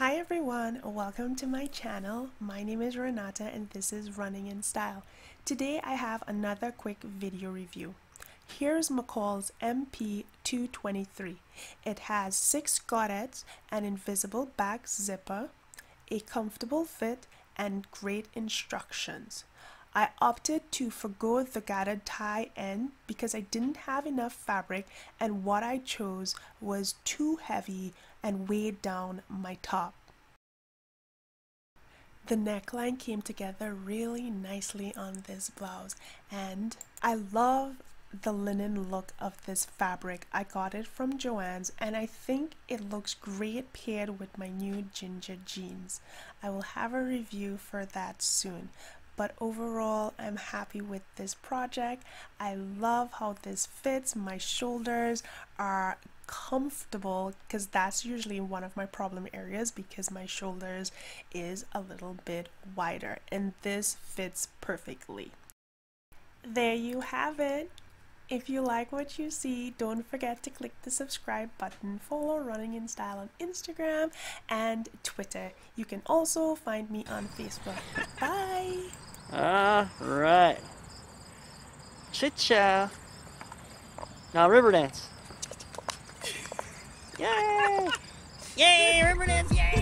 Hi everyone, welcome to my channel. My name is Renata and this is Running in Style. Today I have another quick video review. Here's McCall's MP223. It has 6 godets, an invisible back zipper, a comfortable fit, and great instructions. I opted to forgo the gathered tie end because I didn't have enough fabric and what I chose was too heavy and weighed down my top. The neckline came together really nicely on this blouse and I love the linen look of this fabric. I got it from Joann's and I think it looks great paired with my new ginger jeans. I will have a review for that soon but overall I'm happy with this project. I love how this fits. My shoulders are comfortable because that's usually one of my problem areas because my shoulders is a little bit wider and this fits perfectly. There you have it. If you like what you see, don't forget to click the subscribe button, follow Running in Style on Instagram and Twitter. You can also find me on Facebook. Bye! Alright. Chit chow. Now river dance. Yay! Yay, river dance, yay!